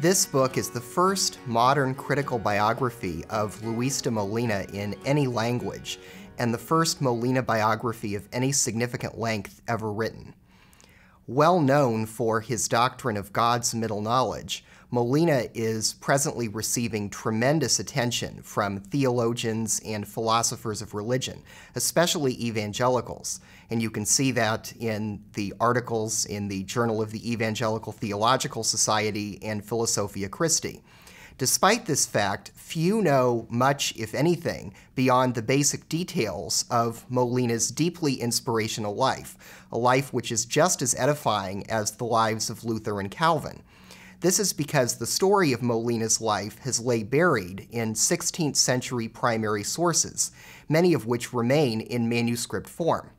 This book is the first modern critical biography of Luis de Molina in any language, and the first Molina biography of any significant length ever written. Well known for his doctrine of God's middle knowledge, Molina is presently receiving tremendous attention from theologians and philosophers of religion, especially evangelicals. And you can see that in the articles in the Journal of the Evangelical Theological Society and Philosophia Christi. Despite this fact, few know much, if anything, beyond the basic details of Molina's deeply inspirational life, a life which is just as edifying as the lives of Luther and Calvin. This is because the story of Molina's life has lay buried in 16th century primary sources, many of which remain in manuscript form.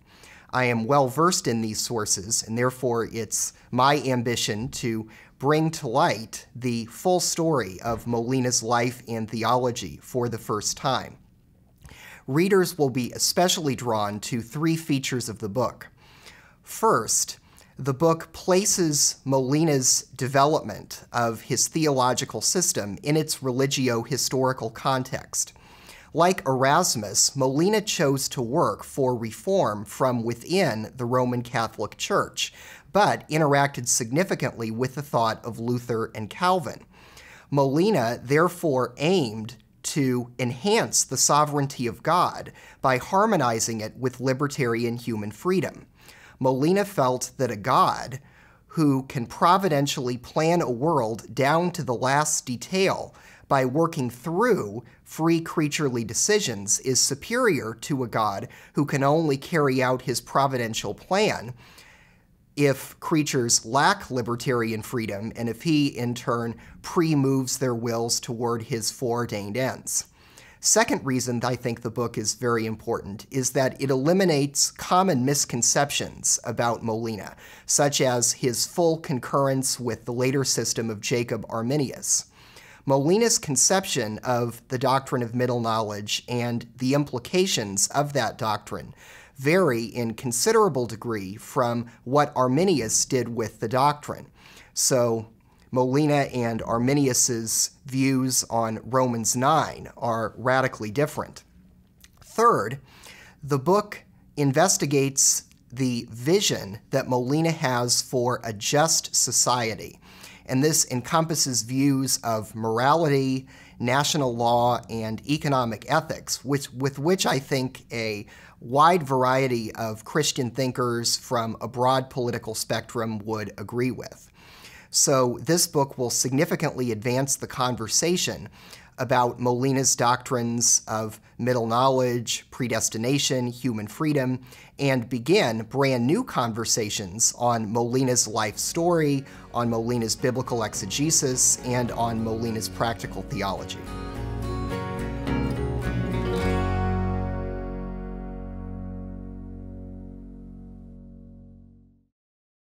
I am well versed in these sources, and therefore it's my ambition to bring to light the full story of Molina's life and theology for the first time. Readers will be especially drawn to three features of the book. First, the book places Molina's development of his theological system in its religio historical context. Like Erasmus, Molina chose to work for reform from within the Roman Catholic Church, but interacted significantly with the thought of Luther and Calvin. Molina therefore aimed to enhance the sovereignty of God by harmonizing it with libertarian human freedom. Molina felt that a God who can providentially plan a world down to the last detail by working through free creaturely decisions is superior to a God who can only carry out his providential plan if creatures lack libertarian freedom and if he, in turn, pre moves their wills toward his foreordained ends. Second reason I think the book is very important is that it eliminates common misconceptions about Molina, such as his full concurrence with the later system of Jacob Arminius. Molina's conception of the doctrine of middle knowledge and the implications of that doctrine vary in considerable degree from what Arminius did with the doctrine. So Molina and Arminius's views on Romans 9 are radically different. Third, the book investigates the vision that Molina has for a just society. And this encompasses views of morality, national law, and economic ethics, which, with which I think a wide variety of Christian thinkers from a broad political spectrum would agree with. So this book will significantly advance the conversation about Molina's doctrines of middle knowledge, predestination, human freedom, and begin brand new conversations on Molina's life story, on Molina's biblical exegesis, and on Molina's practical theology.